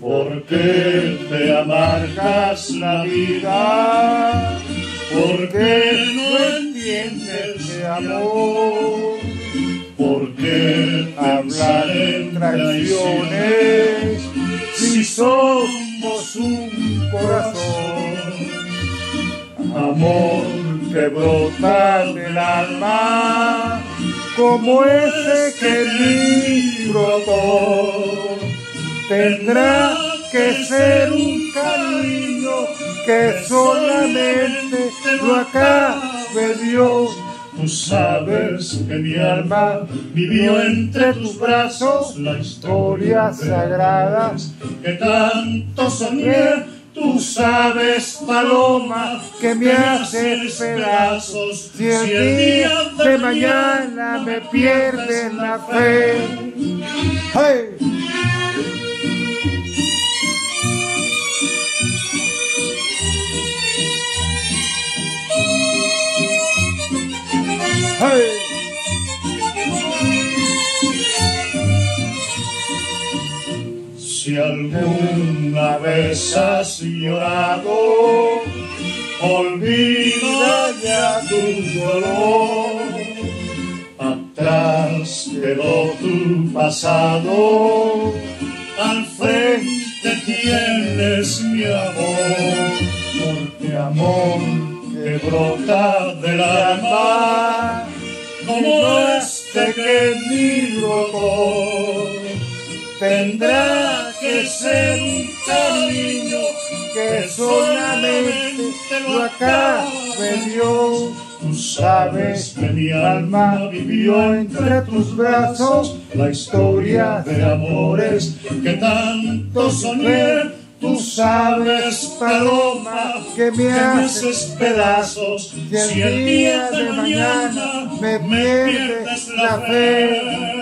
¿Por qué te amargas la vida? ¿Por qué no entiendes de amor? ¿Por qué hablar en traiciones si somos un corazón? Amor que brota del alma como ese que en mí brotó tendrá que ser un cariño que solamente lo acabe Dios. Tú sabes que mi alma vivió entre tus brazos la historia sagrada que tanto soñé. Tú sabes, paloma, que me haces pedazos. Si el día de mañana me pierdes la fe. ¡Hey! Si alguna vez has llorado, olvida ya tu dolor. Atrás quedó tu pasado, al frente tienes mi amor, porque amor que brota del alma, como este que mi brotó, tendrá que ser un cariño que solamente lo acabe Dios. Tú sabes que mi alma vivió entre tus brazos la historia de amores que tanto soñé. Tú sabes, paloma, que me haces pedazos. Si el día de mañana me pierdes la fe,